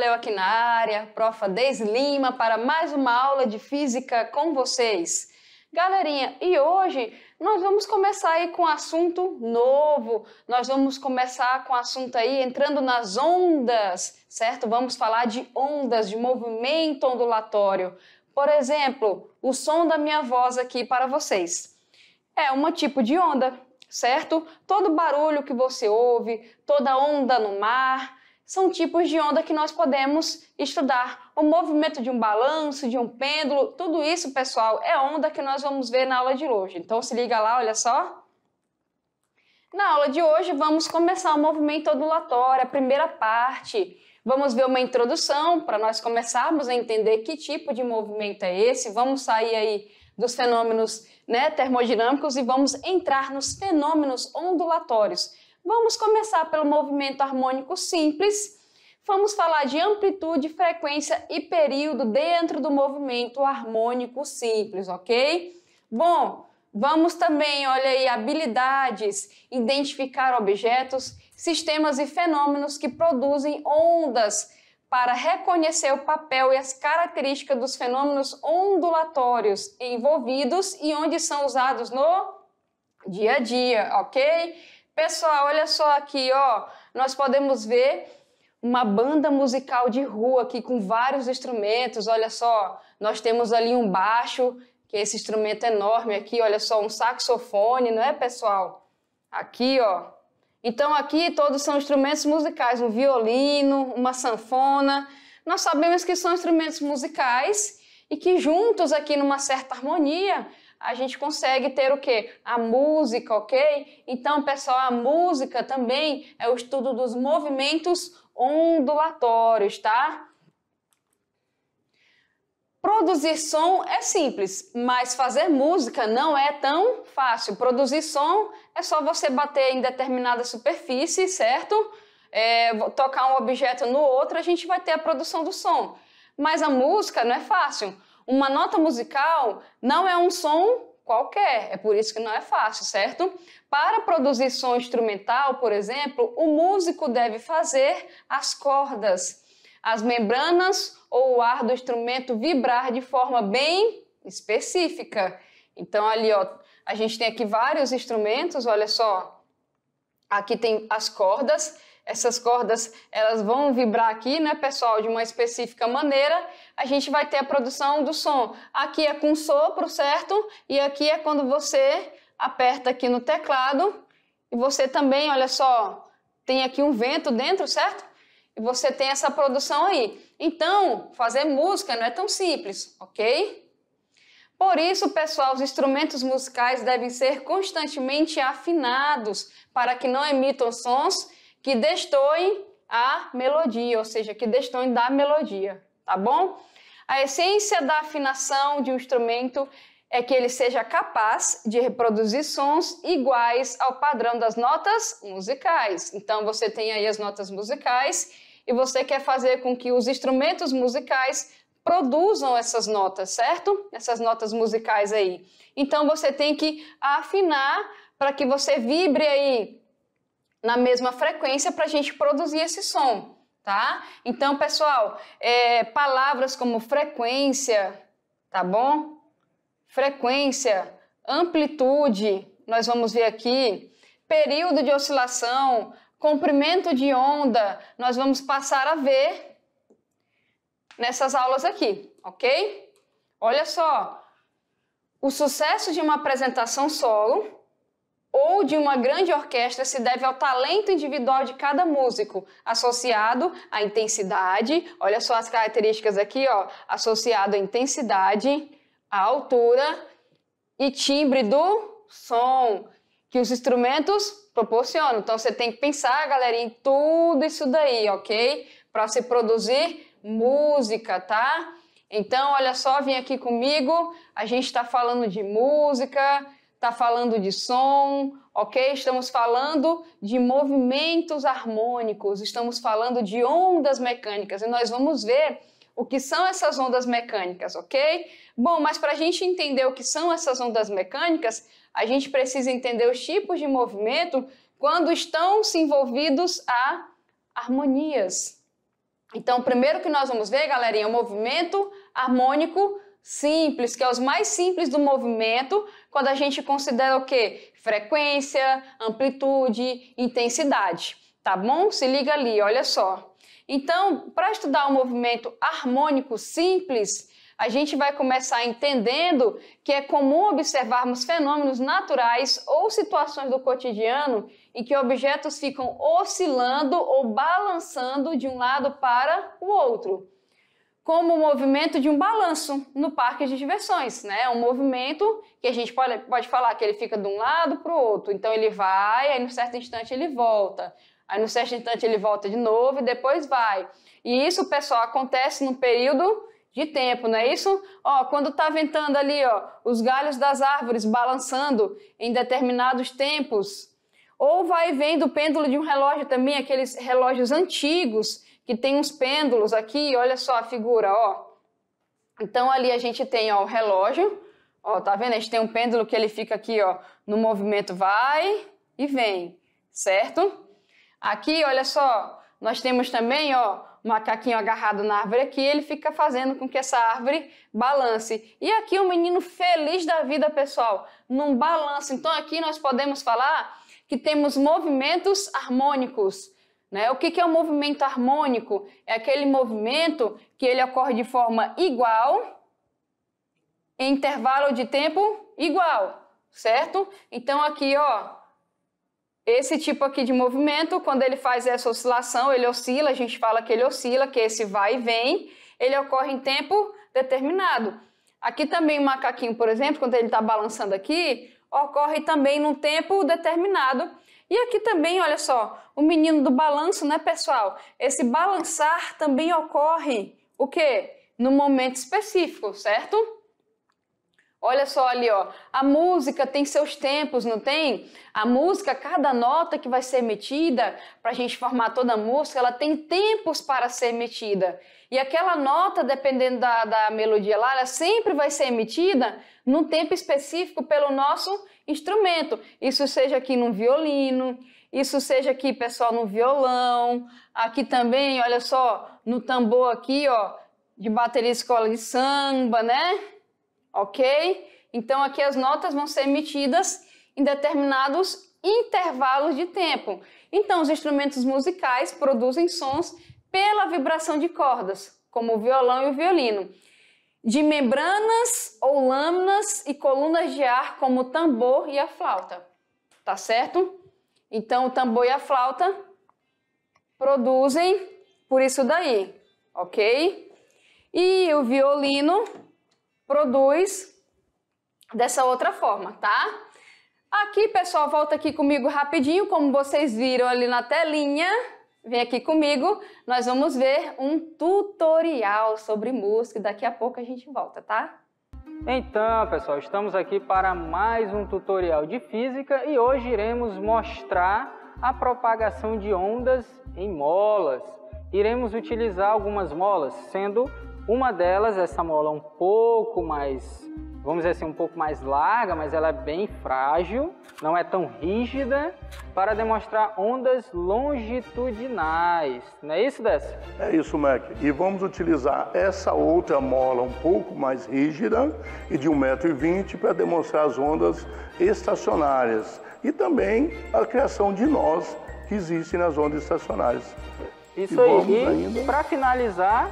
Alves, olha eu aqui na área, profa Deis Lima, para mais uma aula de física com vocês. Galerinha, e hoje nós vamos começar aí com um assunto novo, nós vamos começar com um assunto aí entrando nas ondas, certo? Vamos falar de ondas, de movimento ondulatório. Por exemplo, o som da minha voz aqui para vocês. É um tipo de onda, certo? Todo barulho que você ouve, toda onda no mar, são tipos de onda que nós podemos estudar. O movimento de um balanço, de um pêndulo, tudo isso, pessoal, é onda que nós vamos ver na aula de hoje. Então se liga lá, olha só. Na aula de hoje vamos começar o movimento ondulatório, a primeira parte. Vamos ver uma introdução para nós começarmos a entender que tipo de movimento é esse. Vamos sair aí dos fenômenos né, termodinâmicos e vamos entrar nos fenômenos ondulatórios. Vamos começar pelo movimento harmônico simples. Vamos falar de amplitude, frequência e período dentro do movimento harmônico simples, ok? Bom, vamos também, olha aí, habilidades, identificar objetos, sistemas e fenômenos que produzem ondas para reconhecer o papel e as características dos fenômenos ondulatórios envolvidos e onde são usados no dia a dia, ok? Pessoal, olha só aqui, ó, nós podemos ver uma banda musical de rua aqui com vários instrumentos. Olha só, nós temos ali um baixo, que é esse instrumento enorme aqui, olha só, um saxofone, não é, pessoal? Aqui, ó. Então aqui todos são instrumentos musicais, um violino, uma sanfona. Nós sabemos que são instrumentos musicais e que juntos aqui numa certa harmonia a gente consegue ter o quê? A música, ok? Então, pessoal, a música também é o estudo dos movimentos ondulatórios, tá? Produzir som é simples, mas fazer música não é tão fácil. Produzir som é só você bater em determinada superfície, certo? É, tocar um objeto no outro, a gente vai ter a produção do som. Mas a música não é fácil. Uma nota musical não é um som qualquer, é por isso que não é fácil, certo? Para produzir som instrumental, por exemplo, o músico deve fazer as cordas, as membranas ou o ar do instrumento vibrar de forma bem específica. Então ali, ó, a gente tem aqui vários instrumentos, olha só. Aqui tem as cordas essas cordas elas vão vibrar aqui, né, pessoal, de uma específica maneira, a gente vai ter a produção do som. Aqui é com sopro, certo? E aqui é quando você aperta aqui no teclado e você também, olha só, tem aqui um vento dentro, certo? E você tem essa produção aí. Então, fazer música não é tão simples, ok? Por isso, pessoal, os instrumentos musicais devem ser constantemente afinados para que não emitam sons que destoem a melodia, ou seja, que destoem da melodia, tá bom? A essência da afinação de um instrumento é que ele seja capaz de reproduzir sons iguais ao padrão das notas musicais. Então você tem aí as notas musicais e você quer fazer com que os instrumentos musicais produzam essas notas, certo? Essas notas musicais aí. Então você tem que afinar para que você vibre aí na mesma frequência para a gente produzir esse som, tá? Então, pessoal, é, palavras como frequência, tá bom? Frequência, amplitude, nós vamos ver aqui, período de oscilação, comprimento de onda, nós vamos passar a ver nessas aulas aqui, ok? Olha só, o sucesso de uma apresentação solo ou de uma grande orquestra se deve ao talento individual de cada músico, associado à intensidade, olha só as características aqui, ó, associado à intensidade, à altura e timbre do som que os instrumentos proporcionam. Então você tem que pensar, galera, em tudo isso daí, ok? Para se produzir música, tá? Então, olha só, vem aqui comigo. A gente está falando de música, está falando de som, ok? Estamos falando de movimentos harmônicos, estamos falando de ondas mecânicas e nós vamos ver o que são essas ondas mecânicas, ok? Bom, mas para a gente entender o que são essas ondas mecânicas, a gente precisa entender os tipos de movimento quando estão se envolvidos a harmonias, Então, o primeiro que nós vamos ver, galerinha, é o movimento harmônico simples, que é os mais simples do movimento, quando a gente considera o quê? Frequência, amplitude, intensidade. Tá bom? Se liga ali, olha só. Então, para estudar o movimento harmônico simples, a gente vai começar entendendo que é comum observarmos fenômenos naturais ou situações do cotidiano em que objetos ficam oscilando ou balançando de um lado para o outro como o movimento de um balanço no parque de diversões, né? Um movimento que a gente pode, pode falar que ele fica de um lado para o outro. Então ele vai, aí no certo instante ele volta. Aí no certo instante ele volta de novo e depois vai. E isso, pessoal, acontece num período de tempo, não é isso? Ó, quando tá ventando ali, ó, os galhos das árvores balançando em determinados tempos, ou vai vendo o pêndulo de um relógio também, aqueles relógios antigos que tem uns pêndulos aqui, olha só a figura, ó. Então ali a gente tem, ó, o relógio, ó, tá vendo? A gente tem um pêndulo que ele fica aqui, ó, no movimento vai e vem, certo? Aqui, olha só, nós temos também, ó, um macaquinho agarrado na árvore aqui, ele fica fazendo com que essa árvore balance. E aqui um menino feliz da vida, pessoal, num balanço. Então aqui nós podemos falar que temos movimentos harmônicos. Né? O que, que é um movimento harmônico? É aquele movimento que ele ocorre de forma igual, em intervalo de tempo igual, certo? Então aqui, ó, esse tipo aqui de movimento, quando ele faz essa oscilação, ele oscila, a gente fala que ele oscila, que esse vai e vem, ele ocorre em tempo determinado. Aqui também o macaquinho, por exemplo, quando ele está balançando aqui, ocorre também num tempo determinado e aqui também, olha só, o menino do balanço, né, pessoal? Esse balançar também ocorre o quê? No momento específico, certo? Olha só ali, ó. A música tem seus tempos, não tem? A música, cada nota que vai ser emitida, para a gente formar toda a música, ela tem tempos para ser emitida. E aquela nota, dependendo da, da melodia lá, ela sempre vai ser emitida num tempo específico pelo nosso instrumento. Isso seja aqui no violino, isso seja aqui, pessoal, no violão, aqui também, olha só, no tambor aqui, ó, de bateria escola de samba, né? Ok? Então aqui as notas vão ser emitidas em determinados intervalos de tempo. Então os instrumentos musicais produzem sons pela vibração de cordas, como o violão e o violino de membranas ou lâminas e colunas de ar, como o tambor e a flauta. Tá certo? Então, o tambor e a flauta produzem por isso daí, ok? E o violino produz dessa outra forma, tá? Aqui, pessoal, volta aqui comigo rapidinho, como vocês viram ali na telinha. Vem aqui comigo, nós vamos ver um tutorial sobre música e daqui a pouco a gente volta, tá? Então, pessoal, estamos aqui para mais um tutorial de física e hoje iremos mostrar a propagação de ondas em molas. Iremos utilizar algumas molas, sendo uma delas essa mola um pouco mais vamos dizer assim, um pouco mais larga, mas ela é bem frágil, não é tão rígida, para demonstrar ondas longitudinais. Não é isso, Décio? É isso, Mac. E vamos utilizar essa outra mola um pouco mais rígida e de 1,20m para demonstrar as ondas estacionárias e também a criação de nós que existem nas ondas estacionárias. Isso e aí. E para finalizar,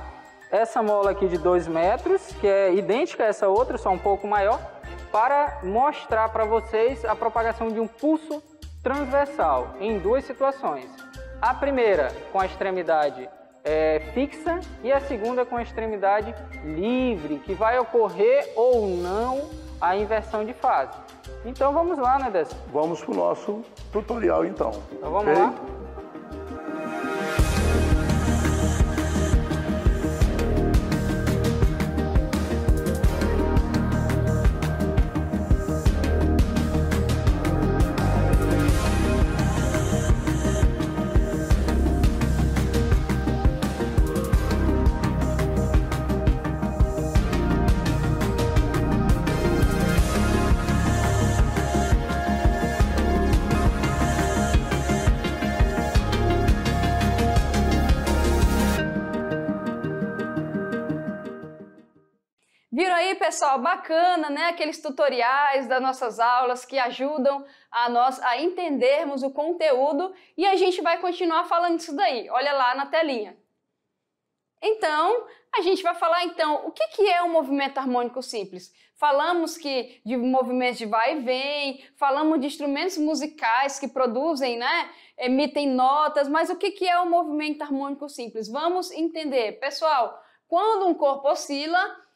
essa mola aqui de 2 metros, que é idêntica a essa outra, só um pouco maior, para mostrar para vocês a propagação de um pulso transversal em duas situações. A primeira com a extremidade é, fixa e a segunda com a extremidade livre, que vai ocorrer ou não a inversão de fase. Então vamos lá, né, Dessa? Vamos para o nosso tutorial então. Então vamos okay? lá. Pessoal? Bacana, né? Aqueles tutoriais das nossas aulas que ajudam a nós a entendermos o conteúdo e a gente vai continuar falando isso daí. Olha lá na telinha. Então, a gente vai falar então o que, que é um movimento harmônico simples. Falamos que de movimentos de vai e vem, falamos de instrumentos musicais que produzem, né, emitem notas, mas o que, que é um movimento harmônico simples? Vamos entender. Pessoal, quando um corpo oscila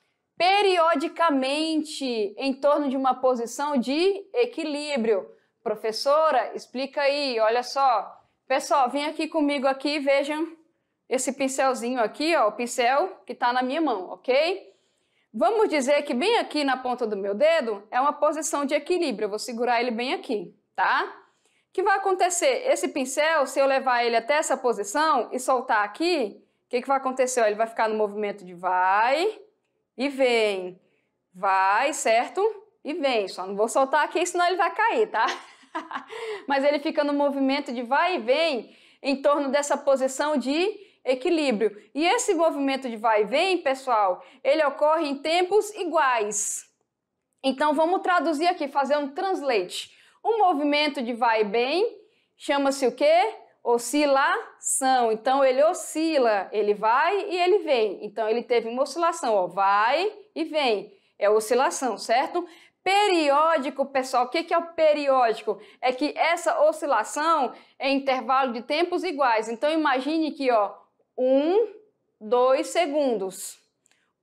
periodicamente em torno de uma posição de equilíbrio. Professora, explica aí, olha só. Pessoal, vem aqui comigo aqui, vejam esse pincelzinho aqui, ó, o pincel que está na minha mão, ok? Vamos dizer que bem aqui na ponta do meu dedo é uma posição de equilíbrio. Eu vou segurar ele bem aqui, tá? O que vai acontecer? Esse pincel, se eu levar ele até essa posição e soltar aqui, o que, que vai acontecer? Ele vai ficar no movimento de vai e vem. Vai, certo? E vem. Só não vou soltar aqui, senão ele vai cair, tá? Mas ele fica no movimento de vai e vem em torno dessa posição de equilíbrio. E esse movimento de vai e vem, pessoal, ele ocorre em tempos iguais. Então vamos traduzir aqui, fazer um translate. Um movimento de vai e vem chama-se o quê? Oscilação. Então ele oscila, ele vai e ele vem. Então ele teve uma oscilação, ó, vai e vem. É oscilação, certo? Periódico, pessoal, o que é o periódico? É que essa oscilação é intervalo de tempos iguais. Então imagine que, ó, um, dois segundos.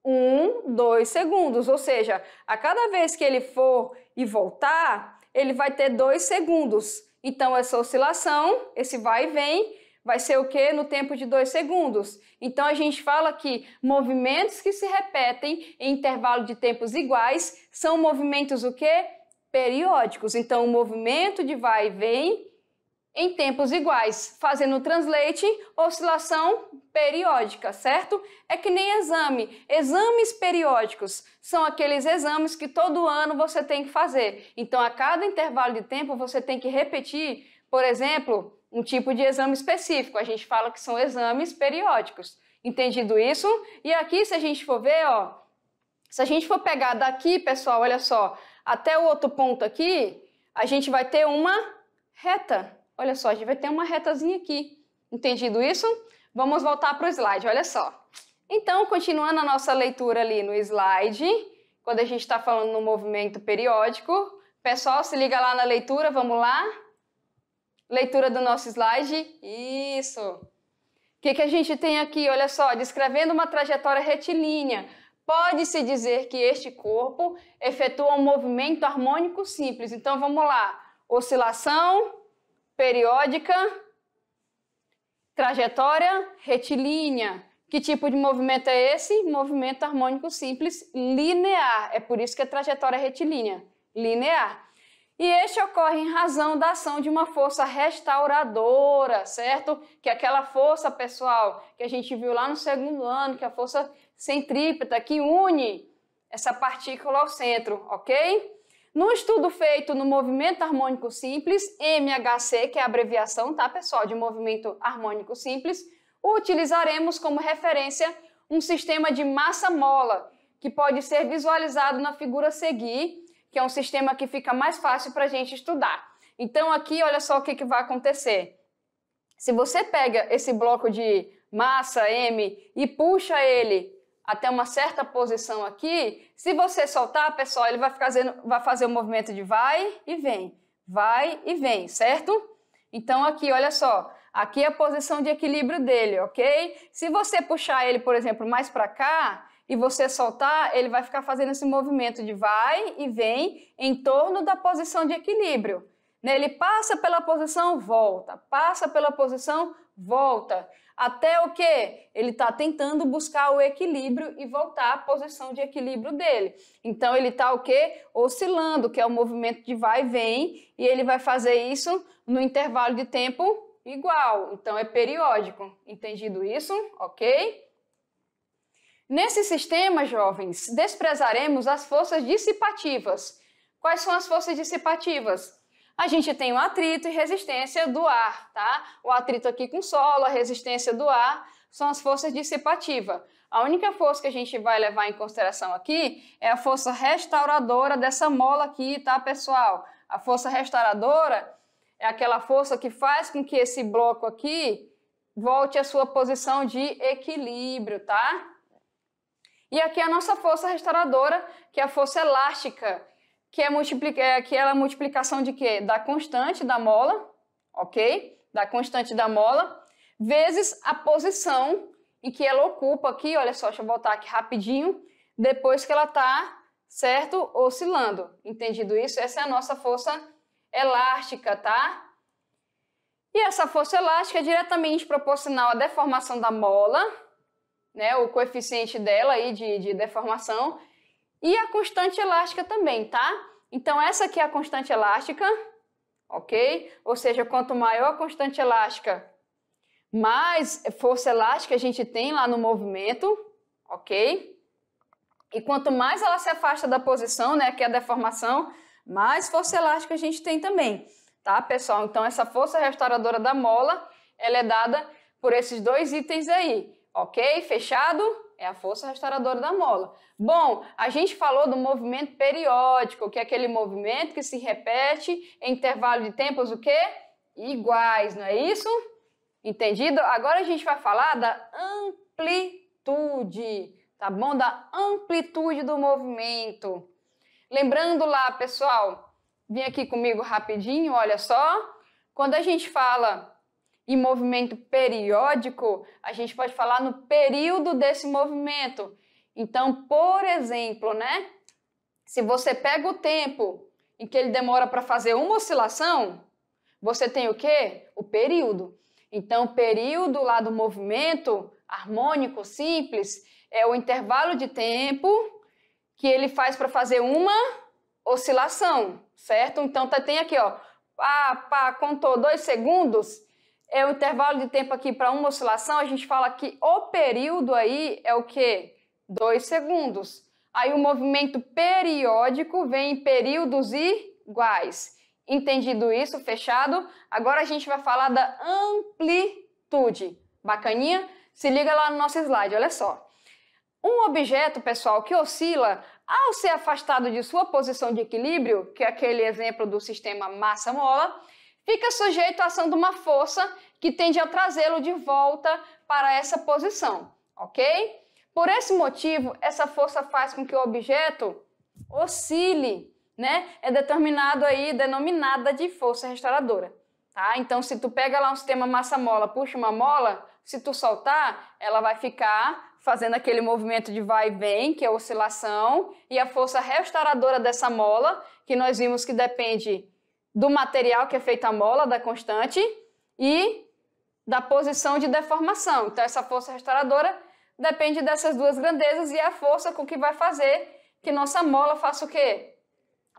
Um, dois segundos. Ou seja, a cada vez que ele for e voltar, ele vai ter dois segundos. Então, essa oscilação, esse vai e vem, vai ser o que? No tempo de dois segundos. Então, a gente fala que movimentos que se repetem em intervalo de tempos iguais são movimentos o que? Periódicos. Então, o movimento de vai e vem em tempos iguais, fazendo translate, oscilação periódica, certo? É que nem exame. Exames periódicos são aqueles exames que todo ano você tem que fazer. Então, a cada intervalo de tempo, você tem que repetir, por exemplo, um tipo de exame específico. A gente fala que são exames periódicos. Entendido isso? E aqui, se a gente for ver, ó, se a gente for pegar daqui, pessoal, olha só, até o outro ponto aqui, a gente vai ter uma reta. Olha só, a gente vai ter uma retazinha aqui. Entendido isso? Vamos voltar para o slide, olha só. Então, continuando a nossa leitura ali no slide, quando a gente está falando no movimento periódico, pessoal, se liga lá na leitura, vamos lá? Leitura do nosso slide. Isso. O que, que a gente tem aqui? Olha só, descrevendo uma trajetória retilínea. Pode-se dizer que este corpo efetua um movimento harmônico simples. Então, vamos lá. Oscilação, periódica, trajetória retilínea. Que tipo de movimento é esse? Movimento harmônico simples linear. É por isso que é trajetória retilínea, linear. E este ocorre em razão da ação de uma força restauradora, certo? Que é aquela força, pessoal, que a gente viu lá no segundo ano, que é a força centrípeta, que une essa partícula ao centro, ok? No estudo feito no movimento harmônico simples, MHC, que é a abreviação, tá, pessoal, de movimento harmônico simples, utilizaremos como referência um sistema de massa-mola, que pode ser visualizado na figura a seguir, que é um sistema que fica mais fácil para a gente estudar. Então, aqui, olha só o que, que vai acontecer. Se você pega esse bloco de massa M e puxa ele até uma certa posição aqui, se você soltar, pessoal, ele vai, fazendo, vai fazer o movimento de vai e vem, vai e vem, certo? Então aqui, olha só, aqui é a posição de equilíbrio dele, ok? Se você puxar ele, por exemplo, mais para cá e você soltar, ele vai ficar fazendo esse movimento de vai e vem em torno da posição de equilíbrio. Né? Ele passa pela posição, volta, passa pela posição, volta. Até o que? Ele está tentando buscar o equilíbrio e voltar à posição de equilíbrio dele. Então ele está o que? Oscilando, que é o movimento de vai e vem, e ele vai fazer isso no intervalo de tempo igual. Então é periódico. Entendido isso? Ok? Nesse sistema, jovens, desprezaremos as forças dissipativas. Quais são as forças dissipativas? A gente tem o atrito e resistência do ar, tá? O atrito aqui com solo, a resistência do ar são as forças dissipativas. A única força que a gente vai levar em consideração aqui é a força restauradora dessa mola aqui, tá, pessoal? A força restauradora é aquela força que faz com que esse bloco aqui volte à sua posição de equilíbrio, tá? E aqui a nossa força restauradora, que é a força elástica, que é, multiplica, que é a multiplicação de quê? Da constante da mola, ok? Da constante da mola, vezes a posição em que ela ocupa aqui, olha só, deixa eu voltar aqui rapidinho, depois que ela está, certo? Oscilando. Entendido isso? Essa é a nossa força elástica, tá? E essa força elástica é diretamente proporcional à deformação da mola, né, o coeficiente dela aí de, de deformação, e a constante elástica também, tá? Então, essa aqui é a constante elástica, ok? Ou seja, quanto maior a constante elástica, mais força elástica a gente tem lá no movimento, ok? E quanto mais ela se afasta da posição, né, que é a deformação, mais força elástica a gente tem também, tá, pessoal? Então, essa força restauradora da mola, ela é dada por esses dois itens aí, ok? Fechado? É a força restauradora da mola. Bom, a gente falou do movimento periódico, que é aquele movimento que se repete em intervalo de tempos o quê? Iguais, não é isso? Entendido? Agora a gente vai falar da amplitude, tá bom? Da amplitude do movimento. Lembrando lá, pessoal, vem aqui comigo rapidinho, olha só. Quando a gente fala em movimento periódico, a gente pode falar no período desse movimento. Então, por exemplo, né? Se você pega o tempo em que ele demora para fazer uma oscilação, você tem o quê? O período. Então, o período lá do movimento harmônico simples é o intervalo de tempo que ele faz para fazer uma oscilação, certo? Então, tá, tem aqui, ó, pá, pá, contou dois segundos, é o intervalo de tempo aqui para uma oscilação, a gente fala que o período aí é o quê? Dois segundos. Aí o movimento periódico vem em períodos iguais. Entendido isso, fechado? Agora a gente vai falar da amplitude. Bacaninha? Se liga lá no nosso slide, olha só. Um objeto, pessoal, que oscila ao ser afastado de sua posição de equilíbrio, que é aquele exemplo do sistema massa-mola, fica sujeito à ação de uma força que tende a trazê-lo de volta para essa posição, ok? Por esse motivo, essa força faz com que o objeto oscile, né? É determinado aí, denominada de força restauradora, tá? Então, se tu pega lá um sistema massa-mola, puxa uma mola, se tu soltar, ela vai ficar fazendo aquele movimento de vai e vem, que é oscilação, e a força restauradora dessa mola, que nós vimos que depende do material que é feita a mola, da constante, e da posição de deformação. Então, essa força restauradora depende dessas duas grandezas e é a força com que vai fazer que nossa mola faça o quê?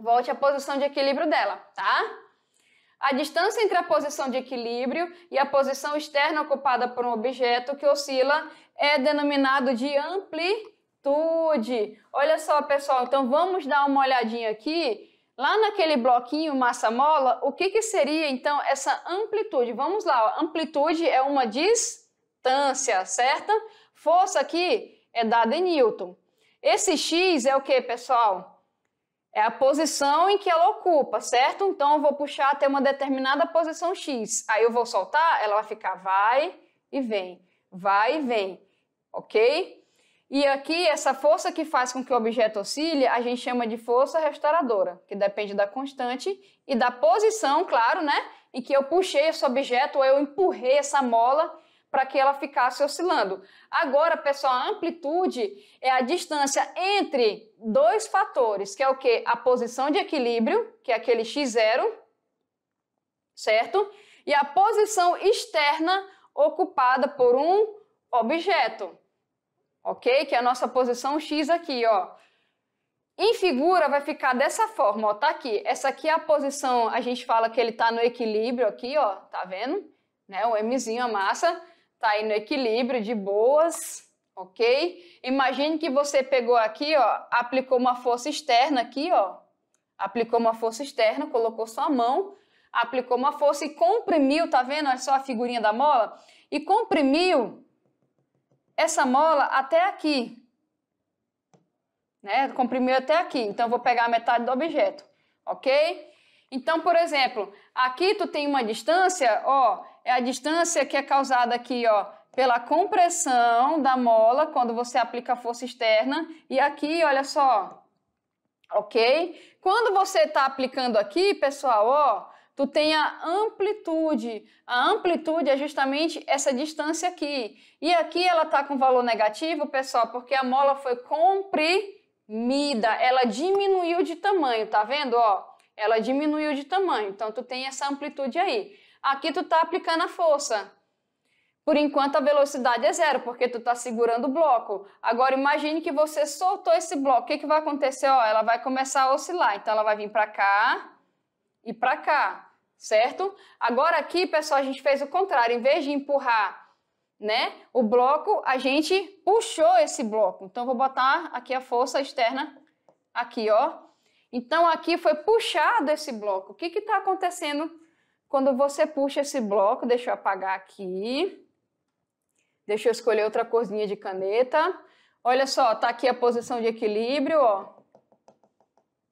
Volte à posição de equilíbrio dela, tá? A distância entre a posição de equilíbrio e a posição externa ocupada por um objeto que oscila é denominado de amplitude. Olha só, pessoal, então vamos dar uma olhadinha aqui Lá naquele bloquinho massa-mola, o que, que seria então essa amplitude? Vamos lá, ó. amplitude é uma distância, certo? Força aqui é dada em Newton. Esse x é o que, pessoal? É a posição em que ela ocupa, certo? Então eu vou puxar até uma determinada posição x. Aí eu vou soltar, ela vai ficar vai e vem, vai e vem, ok? E aqui, essa força que faz com que o objeto oscile, a gente chama de força restauradora, que depende da constante e da posição, claro, né? Em que eu puxei esse objeto ou eu empurrei essa mola para que ela ficasse oscilando. Agora, pessoal, a amplitude é a distância entre dois fatores, que é o que? A posição de equilíbrio, que é aquele x0, certo? E a posição externa ocupada por um objeto ok? Que é a nossa posição X aqui, ó. Em figura vai ficar dessa forma, ó, tá aqui. Essa aqui é a posição, a gente fala que ele tá no equilíbrio aqui, ó, tá vendo? Né? O Mzinho, a massa, tá aí no equilíbrio de boas, ok? Imagine que você pegou aqui, ó, aplicou uma força externa aqui, ó, aplicou uma força externa, colocou sua mão, aplicou uma força e comprimiu, tá vendo? Olha só a figurinha da mola. E comprimiu essa mola até aqui. Né? Comprimiu até aqui. Então, eu vou pegar a metade do objeto. Ok? Então, por exemplo, aqui tu tem uma distância, ó, é a distância que é causada aqui, ó, pela compressão da mola quando você aplica força externa. E aqui, olha só, ok? Quando você está aplicando aqui, pessoal, ó, tu tem a amplitude. A amplitude é justamente essa distância aqui. E aqui ela está com valor negativo, pessoal, porque a mola foi comprimida, ela diminuiu de tamanho, tá vendo, ó? Ela diminuiu de tamanho, então tu tem essa amplitude aí. Aqui tu está aplicando a força. Por enquanto a velocidade é zero, porque tu está segurando o bloco. Agora imagine que você soltou esse bloco. O que, que vai acontecer? Ó, ela vai começar a oscilar. Então ela vai vir para cá e para cá, certo? Agora aqui, pessoal, a gente fez o contrário. Em vez de empurrar né, o bloco, a gente puxou esse bloco. Então vou botar aqui a força externa aqui, ó. Então aqui foi puxado esse bloco. O que está acontecendo quando você puxa esse bloco? Deixa eu apagar aqui. Deixa eu escolher outra corzinha de caneta. Olha só, tá aqui a posição de equilíbrio, ó.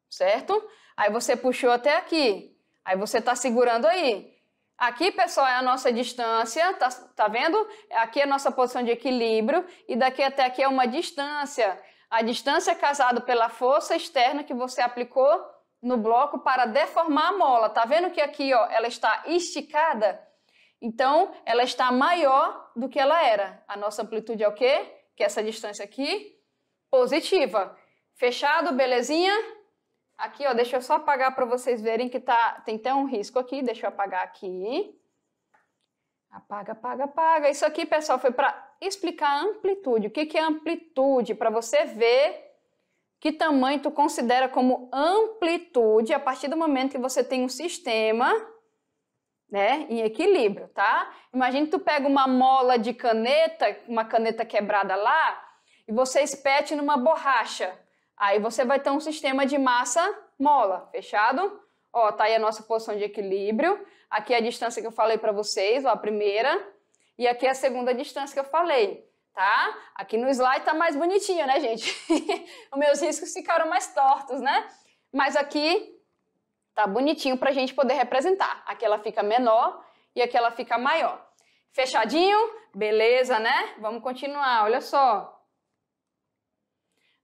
Certo? Aí você puxou até aqui. Aí você tá segurando aí. Aqui, pessoal, é a nossa distância, tá, tá vendo? Aqui é a nossa posição de equilíbrio e daqui até aqui é uma distância. A distância é casada pela força externa que você aplicou no bloco para deformar a mola. Tá vendo que aqui, ó, ela está esticada? Então, ela está maior do que ela era. A nossa amplitude é o quê? Que é essa distância aqui, positiva. Fechado, belezinha? Aqui, ó, deixa eu só apagar para vocês verem que tá, tem até um risco aqui. Deixa eu apagar aqui. Apaga, apaga, apaga. Isso aqui, pessoal, foi para explicar a amplitude. O que, que é amplitude? Para você ver que tamanho tu considera como amplitude a partir do momento que você tem um sistema né, em equilíbrio, tá? Imagina que tu pega uma mola de caneta, uma caneta quebrada lá, e você espete numa borracha. Aí você vai ter um sistema de massa mola, fechado? Ó, tá aí a nossa posição de equilíbrio. Aqui é a distância que eu falei para vocês, ó, a primeira. E aqui é a segunda distância que eu falei, tá? Aqui no slide tá mais bonitinho, né, gente? Os meus riscos ficaram mais tortos, né? Mas aqui Tá bonitinho para a gente poder representar. Aqui ela fica menor e aqui ela fica maior. Fechadinho? Beleza, né? Vamos continuar, olha só.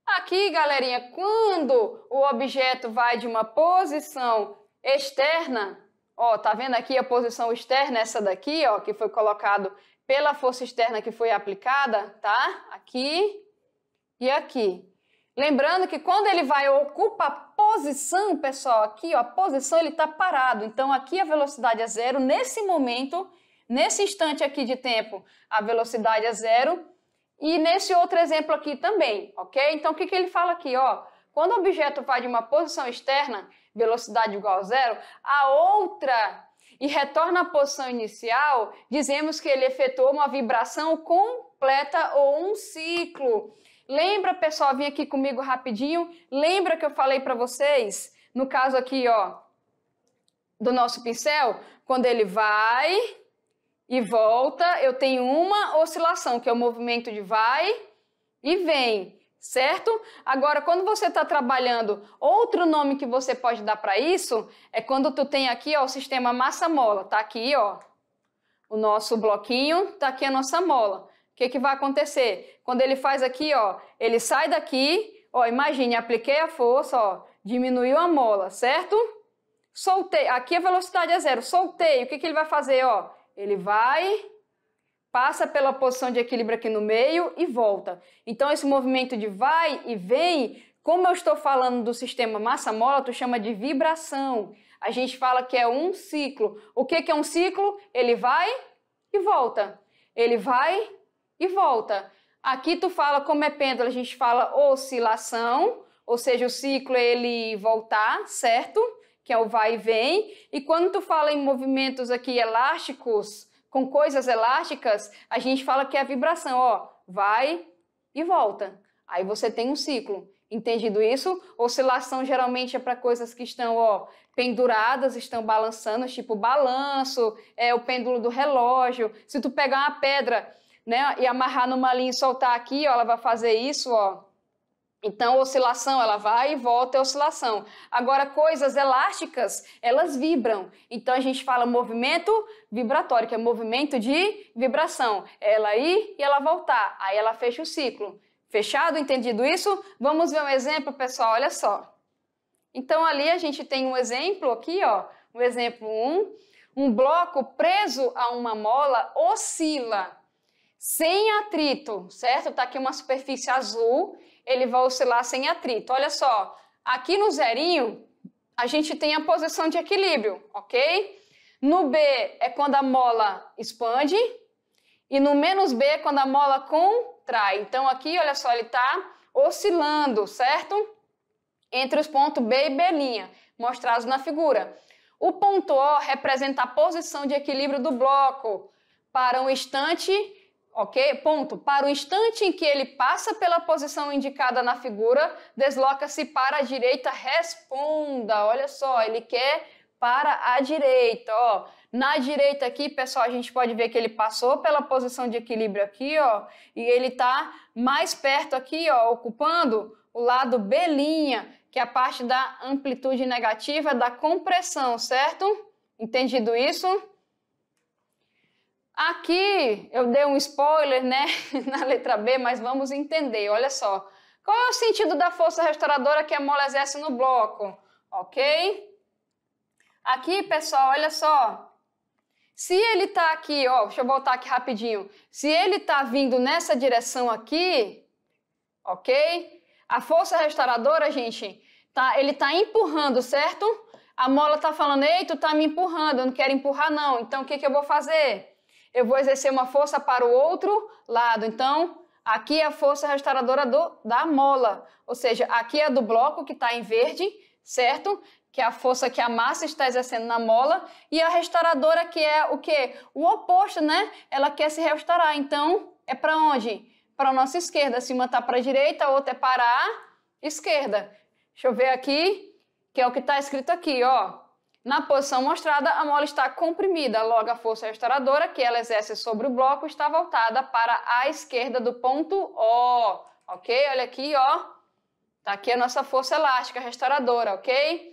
Aqui, galerinha, quando o objeto vai de uma posição externa, ó, tá vendo aqui a posição externa, essa daqui, ó, que foi colocado pela força externa que foi aplicada, tá? Aqui e aqui. Lembrando que quando ele vai ocupa a posição, pessoal, aqui ó, a posição ele está parado. Então aqui a velocidade é zero. Nesse momento, nesse instante aqui de tempo, a velocidade é zero. E nesse outro exemplo aqui também, ok? Então o que, que ele fala aqui, ó? Quando o objeto vai de uma posição externa, velocidade igual a zero, a outra e retorna à posição inicial, dizemos que ele efetuou uma vibração completa ou um ciclo. Lembra, pessoal, vem aqui comigo rapidinho. Lembra que eu falei para vocês, no caso aqui, ó, do nosso pincel, quando ele vai e volta, eu tenho uma oscilação, que é o movimento de vai e vem, certo? Agora, quando você está trabalhando, outro nome que você pode dar para isso é quando tu tem aqui, ó, o sistema massa-mola. Tá aqui, ó, o nosso bloquinho, tá aqui a nossa mola. O que, que vai acontecer? Quando ele faz aqui, ó, ele sai daqui, ó, imagine, apliquei a força, ó, diminuiu a mola, certo? Soltei, aqui a velocidade é zero, soltei, o que, que ele vai fazer, ó? Ele vai, passa pela posição de equilíbrio aqui no meio e volta. Então, esse movimento de vai e vem, como eu estou falando do sistema massa-mola, tu chama de vibração. A gente fala que é um ciclo. O que, que é um ciclo? Ele vai e volta. Ele vai e volta. Aqui tu fala como é pêndulo, a gente fala oscilação, ou seja, o ciclo é ele voltar, certo? Que é o vai e vem. E quando tu fala em movimentos aqui elásticos, com coisas elásticas, a gente fala que é a vibração, ó, vai e volta. Aí você tem um ciclo. Entendido isso? Oscilação geralmente é para coisas que estão ó, penduradas, estão balançando, tipo balanço, é o pêndulo do relógio. Se tu pegar uma pedra né, e amarrar numa linha e soltar aqui, ó, ela vai fazer isso, ó. Então, oscilação, ela vai e volta, é oscilação. Agora, coisas elásticas, elas vibram. Então, a gente fala movimento vibratório, que é movimento de vibração. Ela ir e ela voltar. Aí, ela fecha o ciclo. Fechado? Entendido isso? Vamos ver um exemplo, pessoal? Olha só. Então, ali a gente tem um exemplo aqui, ó. Um exemplo 1. Um, um bloco preso a uma mola oscila sem atrito, certo? Tá aqui uma superfície azul ele vai oscilar sem atrito. Olha só, aqui no zerinho, a gente tem a posição de equilíbrio, ok? No B é quando a mola expande e no menos B é quando a mola contrai. Então aqui, olha só, ele está oscilando, certo? Entre os pontos B e B', mostrados na figura. O ponto O representa a posição de equilíbrio do bloco para um instante ok? Ponto. Para o instante em que ele passa pela posição indicada na figura, desloca-se para a direita, responda. Olha só, ele quer para a direita, ó. Na direita aqui, pessoal, a gente pode ver que ele passou pela posição de equilíbrio aqui, ó, e ele está mais perto aqui, ó, ocupando o lado B', que é a parte da amplitude negativa da compressão, certo? Entendido isso? Aqui eu dei um spoiler, né, na letra B, mas vamos entender. Olha só. Qual é o sentido da força restauradora que a mola exerce no bloco? Ok? Aqui, pessoal, olha só. Se ele está aqui, ó, deixa eu voltar aqui rapidinho. Se ele está vindo nessa direção aqui, ok? A força restauradora, gente, tá, ele está empurrando, certo? A mola está falando, ei, tu está me empurrando, eu não quero empurrar não. Então, o que, que eu vou fazer? Eu vou exercer uma força para o outro lado. Então, aqui é a força restauradora do, da mola, ou seja, aqui é do bloco que está em verde, certo? Que é a força que a massa está exercendo na mola, e a restauradora que é o que? O oposto, né? Ela quer se restaurar. Então, é para onde? Para a nossa esquerda. Se uma está para a direita, a outra é para a esquerda. Deixa eu ver aqui, que é o que está escrito aqui, ó. Na posição mostrada, a mola está comprimida, logo a força restauradora que ela exerce sobre o bloco está voltada para a esquerda do ponto O, ok? Olha aqui, ó, tá aqui a nossa força elástica restauradora, ok?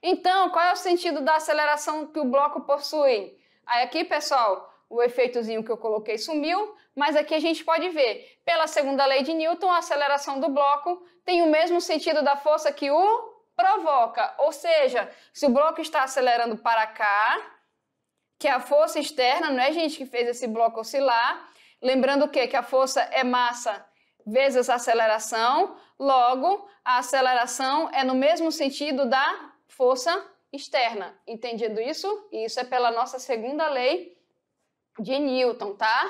Então, qual é o sentido da aceleração que o bloco possui? Aí aqui, pessoal, o efeitozinho que eu coloquei sumiu, mas aqui a gente pode ver, pela segunda lei de Newton, a aceleração do bloco tem o mesmo sentido da força que o provoca. Ou seja, se o bloco está acelerando para cá, que é a força externa, não é gente que fez esse bloco oscilar. Lembrando o quê? Que a força é massa vezes a aceleração, logo, a aceleração é no mesmo sentido da força externa. Entendido isso? Isso é pela nossa segunda lei de Newton, tá?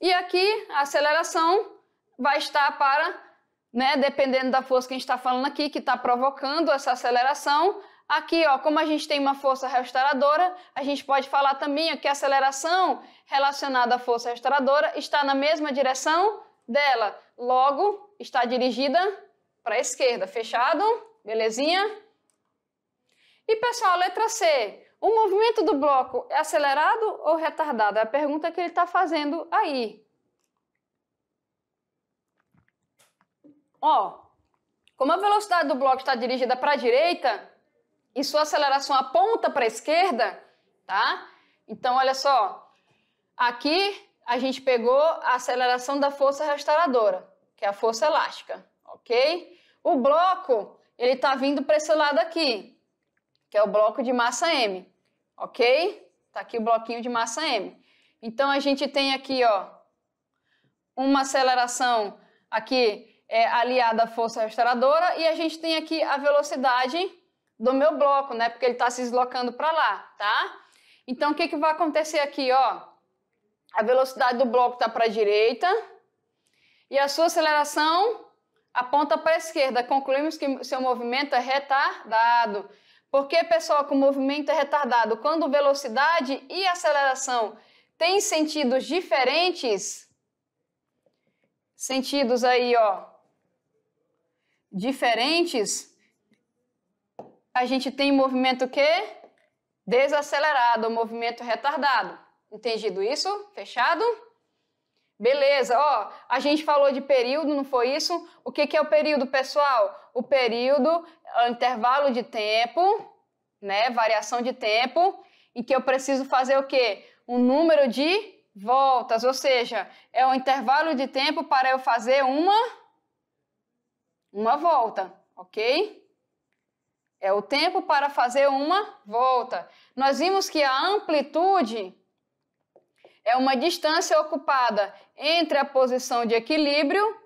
E aqui a aceleração vai estar para né, dependendo da força que a gente está falando aqui, que está provocando essa aceleração. Aqui, ó, como a gente tem uma força restauradora, a gente pode falar também que a aceleração relacionada à força restauradora está na mesma direção dela. Logo, está dirigida para a esquerda. Fechado? Belezinha? E, pessoal, letra C. O movimento do bloco é acelerado ou retardado? É a pergunta que ele está fazendo aí. Ó, como a velocidade do bloco está dirigida para a direita e sua aceleração aponta para a esquerda, tá? Então, olha só, aqui a gente pegou a aceleração da força restauradora, que é a força elástica, ok? O bloco, ele está vindo para esse lado aqui, que é o bloco de massa M, ok? Tá aqui o bloquinho de massa M. Então, a gente tem aqui, ó, uma aceleração aqui é, aliada à força restauradora e a gente tem aqui a velocidade do meu bloco, né? Porque ele está se deslocando para lá, tá? Então, o que, que vai acontecer aqui, ó? A velocidade do bloco está para a direita e a sua aceleração aponta para a esquerda. Concluímos que seu movimento é retardado. Por que, pessoal, que o movimento é retardado? Quando velocidade e aceleração têm sentidos diferentes, sentidos aí, ó, diferentes, a gente tem movimento que desacelerado, movimento retardado. Entendido isso? Fechado? Beleza, ó, a gente falou de período, não foi isso? O que, que é o período, pessoal? O período é o intervalo de tempo, né, variação de tempo, em que eu preciso fazer o quê? Um número de voltas, ou seja, é o intervalo de tempo para eu fazer uma, uma volta, ok? É o tempo para fazer uma volta. Nós vimos que a amplitude é uma distância ocupada entre a posição de equilíbrio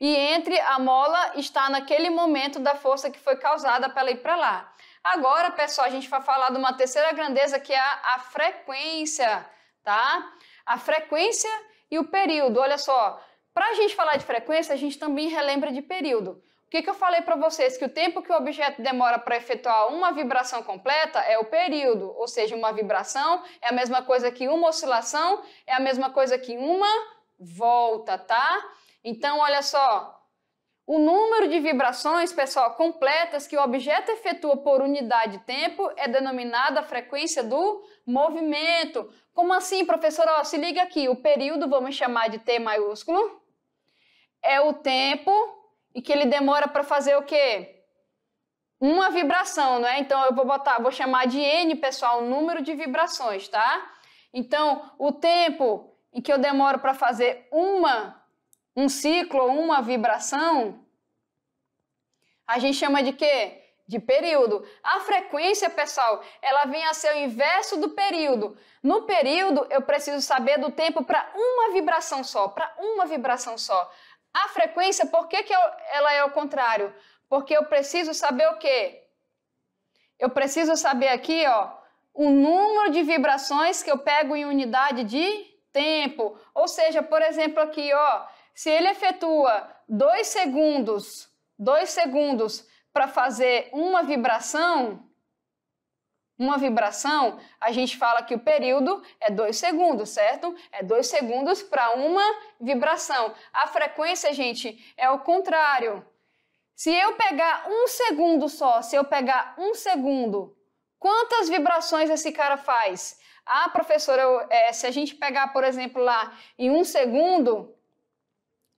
e entre a mola estar naquele momento da força que foi causada para ela ir para lá. Agora, pessoal, a gente vai falar de uma terceira grandeza que é a, a frequência, tá? A frequência e o período. Olha só, para a gente falar de frequência, a gente também relembra de período. O que, que eu falei para vocês? Que o tempo que o objeto demora para efetuar uma vibração completa é o período, ou seja, uma vibração é a mesma coisa que uma oscilação, é a mesma coisa que uma volta, tá? Então, olha só, o número de vibrações, pessoal, completas que o objeto efetua por unidade de tempo é denominada a frequência do movimento. Como assim, professor? Ó, se liga aqui, o período vamos chamar de T maiúsculo, é o tempo e que ele demora para fazer o quê? Uma vibração, não é? Então eu vou botar, vou chamar de N, pessoal, o número de vibrações, tá? Então, o tempo em que eu demoro para fazer uma um ciclo uma vibração, a gente chama de quê? De período. A frequência, pessoal, ela vem a ser o inverso do período. No período, eu preciso saber do tempo para uma vibração só, para uma vibração só. A frequência, por que, que ela é o contrário? Porque eu preciso saber o quê? Eu preciso saber aqui, ó, o número de vibrações que eu pego em unidade de tempo. Ou seja, por exemplo, aqui, ó, se ele efetua dois segundos, dois segundos para fazer uma vibração, uma vibração, a gente fala que o período é dois segundos, certo? É dois segundos para uma vibração. A frequência, gente, é o contrário. Se eu pegar um segundo só, se eu pegar um segundo, quantas vibrações esse cara faz? Ah, professora, eu, é, se a gente pegar, por exemplo, lá em um segundo,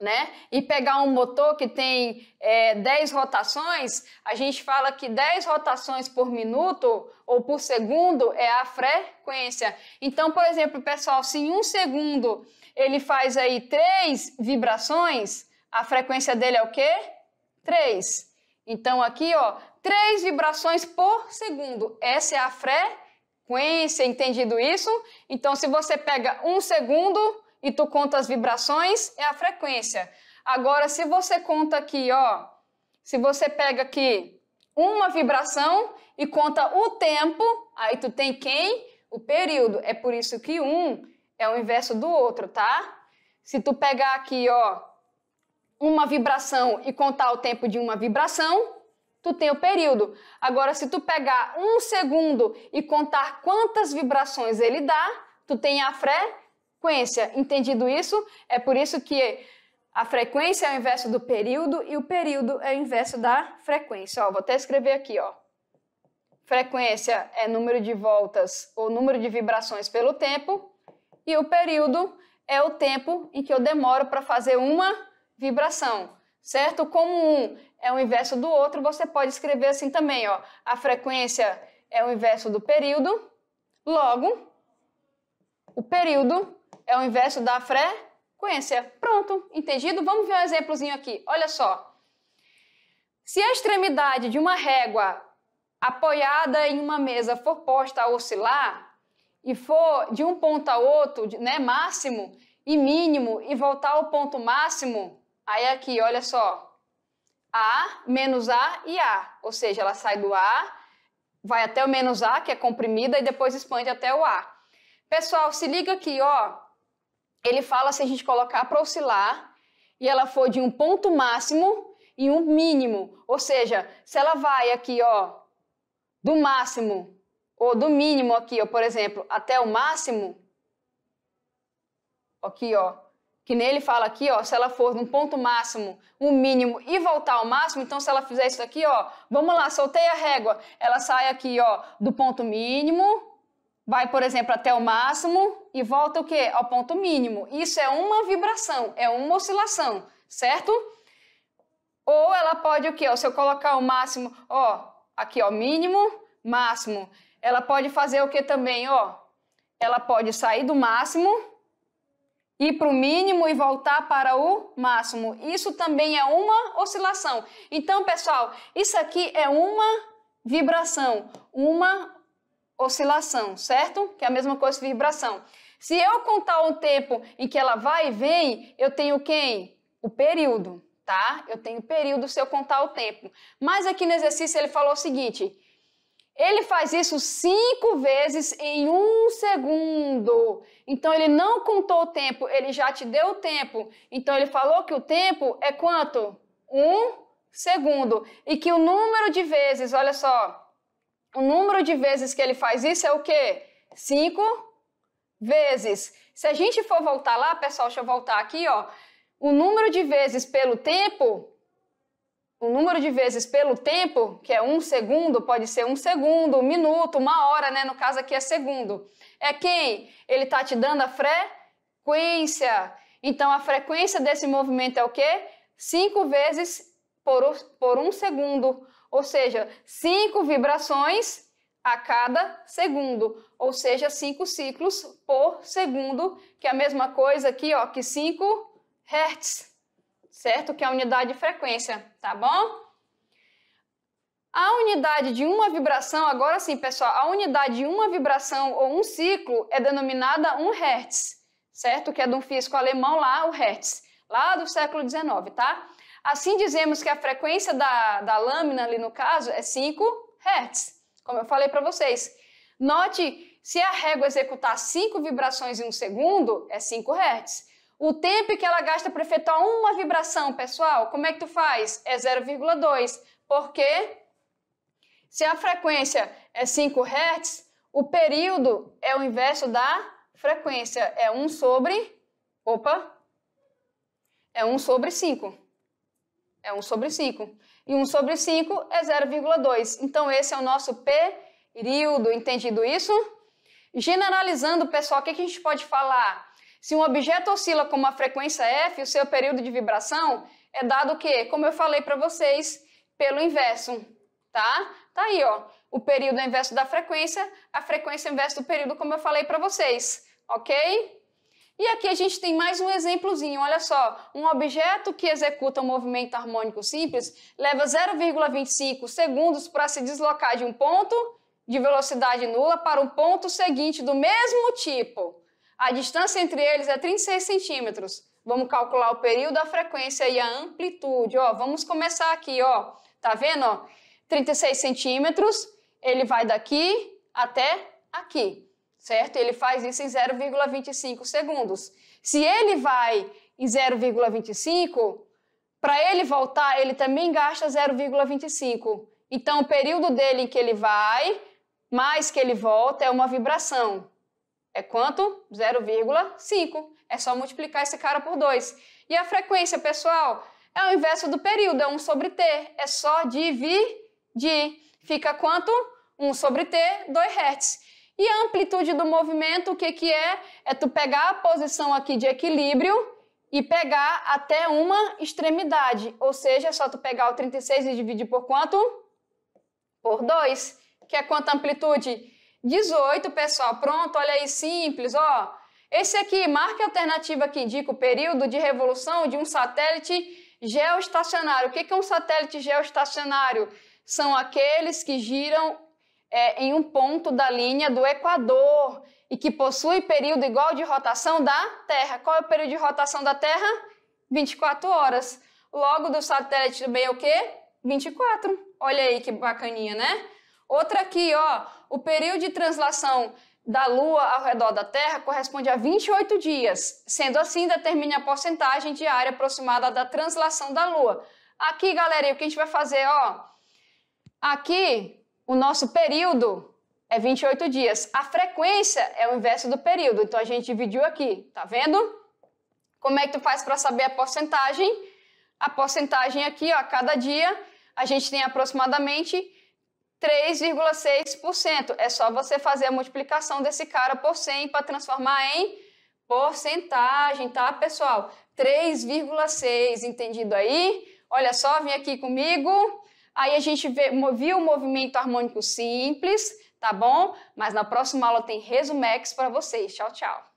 né? E pegar um motor que tem é, 10 rotações, a gente fala que 10 rotações por minuto ou por segundo é a frequência. Então, por exemplo, pessoal, se em um segundo ele faz aí três vibrações, a frequência dele é o quê? 3. Então, aqui, ó, três vibrações por segundo. Essa é a frequência, entendido isso? Então, se você pega um segundo e tu conta as vibrações, é a frequência. Agora, se você conta aqui, ó, se você pega aqui uma vibração e conta o tempo, aí tu tem quem? O período. É por isso que um é o inverso do outro, tá? Se tu pegar aqui, ó, uma vibração e contar o tempo de uma vibração, tu tem o período. Agora, se tu pegar um segundo e contar quantas vibrações ele dá, tu tem a frequência frequência. Entendido isso? É por isso que a frequência é o inverso do período e o período é o inverso da frequência. Ó, vou até escrever aqui, ó. Frequência é número de voltas ou número de vibrações pelo tempo e o período é o tempo em que eu demoro para fazer uma vibração, certo? Como um é o inverso do outro, você pode escrever assim também, ó. A frequência é o inverso do período, logo o período é o inverso da frequência. Pronto, entendido? Vamos ver um exemplozinho aqui. Olha só. Se a extremidade de uma régua apoiada em uma mesa for posta a oscilar e for de um ponto a outro, né, máximo e mínimo, e voltar ao ponto máximo, aí aqui, olha só, A menos A e A, ou seja, ela sai do A, vai até o menos A, que é comprimida, e depois expande até o A. Pessoal, se liga aqui, ó, ele fala se a gente colocar para oscilar e ela for de um ponto máximo e um mínimo. Ou seja, se ela vai aqui, ó, do máximo ou do mínimo aqui, ó, por exemplo, até o máximo, aqui, ó, que nele fala aqui, ó, se ela for de um ponto máximo, um mínimo e voltar ao máximo, então se ela fizer isso aqui, ó, vamos lá, soltei a régua, ela sai aqui, ó, do ponto mínimo, vai, por exemplo, até o máximo e volta o quê? Ao ponto mínimo. Isso é uma vibração, é uma oscilação, certo? Ou ela pode o quê? se eu colocar o máximo, ó, aqui, ó, mínimo, máximo. Ela pode fazer o que também, ó? Ela pode sair do máximo, ir para o mínimo e voltar para o máximo. Isso também é uma oscilação. Então, pessoal, isso aqui é uma vibração, uma oscilação, certo? Que é a mesma coisa que vibração. Se eu contar o tempo em que ela vai e vem, eu tenho quem? O período, tá? Eu tenho período se eu contar o tempo. Mas aqui no exercício ele falou o seguinte: ele faz isso cinco vezes em um segundo. Então ele não contou o tempo, ele já te deu o tempo. Então ele falou que o tempo é quanto? Um segundo. E que o número de vezes, olha só, o número de vezes que ele faz isso é o quê? Cinco vezes. Se a gente for voltar lá, pessoal, deixa eu voltar aqui, ó. O número de vezes pelo tempo, o número de vezes pelo tempo, que é um segundo, pode ser um segundo, um minuto, uma hora, né? No caso aqui é segundo. É quem? Ele está te dando a frequência. Então a frequência desse movimento é o quê? Cinco vezes por, por um segundo ou seja, cinco vibrações a cada segundo, ou seja, cinco ciclos por segundo, que é a mesma coisa aqui, ó, que 5 Hz, certo? Que é a unidade de frequência, tá bom? A unidade de uma vibração, agora sim, pessoal, a unidade de uma vibração ou um ciclo é denominada 1 Hz, certo? Que é de um físico alemão lá, o Hertz, lá do século XIX, tá? Assim dizemos que a frequência da, da lâmina ali no caso é 5 Hz, como eu falei para vocês. Note, se a régua executar 5 vibrações em um segundo, é 5 Hz. O tempo que ela gasta para efetuar uma vibração, pessoal, como é que tu faz? É 0,2. Por quê? Se a frequência é 5 Hz, o período é o inverso da frequência. É 1 sobre... Opa! É 1 sobre 5 é 1 sobre 5. E 1 sobre 5 é 0,2. Então, esse é o nosso período. Entendido isso? Generalizando, pessoal, o que a gente pode falar? Se um objeto oscila com uma frequência f, o seu período de vibração é dado o quê? Como eu falei para vocês, pelo inverso, tá? Tá aí, ó. O período é inverso da frequência, a frequência é inverso do período, como eu falei para vocês, ok? E aqui a gente tem mais um exemplozinho, olha só, um objeto que executa um movimento harmônico simples leva 0,25 segundos para se deslocar de um ponto de velocidade nula para um ponto seguinte do mesmo tipo. A distância entre eles é 36 centímetros. Vamos calcular o período, a frequência e a amplitude. Ó, vamos começar aqui, ó. Tá vendo? Ó? 36 centímetros, ele vai daqui até aqui certo? Ele faz isso em 0,25 segundos. Se ele vai em 0,25, para ele voltar, ele também gasta 0,25. Então, o período dele em que ele vai, mais que ele volta, é uma vibração. É quanto? 0,5. É só multiplicar esse cara por 2. E a frequência, pessoal, é o inverso do período, é 1 sobre t. É só dividir. Fica quanto? 1 sobre t, 2 Hz. E a amplitude do movimento, o que, que é? É tu pegar a posição aqui de equilíbrio e pegar até uma extremidade. Ou seja, é só tu pegar o 36 e dividir por quanto? Por 2. Que é quanta amplitude? 18, pessoal. Pronto, olha aí, simples, ó. Esse aqui, marca a alternativa que indica o período de revolução de um satélite geoestacionário. O que é um satélite geoestacionário? São aqueles que giram é, em um ponto da linha do Equador e que possui período igual de rotação da Terra. Qual é o período de rotação da Terra? 24 horas. Logo do satélite também é o quê? 24. Olha aí que bacaninha, né? Outra aqui, ó, o período de translação da Lua ao redor da Terra corresponde a 28 dias. Sendo assim, determine a porcentagem diária aproximada da translação da Lua. Aqui, galera, o que a gente vai fazer, ó? Aqui o nosso período é 28 dias. A frequência é o inverso do período. Então a gente dividiu aqui, tá vendo? Como é que tu faz para saber a porcentagem? A porcentagem aqui, ó, a cada dia, a gente tem aproximadamente 3,6%. É só você fazer a multiplicação desse cara por 100 para transformar em porcentagem, tá, pessoal? 3,6, entendido aí? Olha só, vem aqui comigo. Aí a gente vê, viu o movimento harmônico simples, tá bom? Mas na próxima aula tem Resumex para vocês. Tchau, tchau.